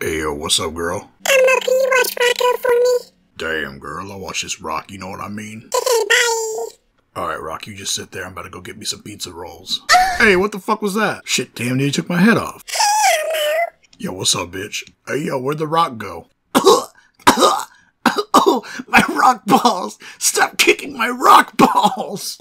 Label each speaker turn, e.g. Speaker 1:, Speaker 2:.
Speaker 1: Hey, yo, what's up, girl?
Speaker 2: Elmo, can you watch Rocco for me?
Speaker 1: Damn, girl, I watch this rock, you know what I mean?
Speaker 2: Okay, bye.
Speaker 1: Alright, Rock, you just sit there. I'm about to go get me some pizza rolls. hey, what the fuck was that? Shit, damn, you took my head off. Yo, what's up, bitch? Hey, yo, where'd the rock go? oh, my rock balls! Stop kicking my rock balls!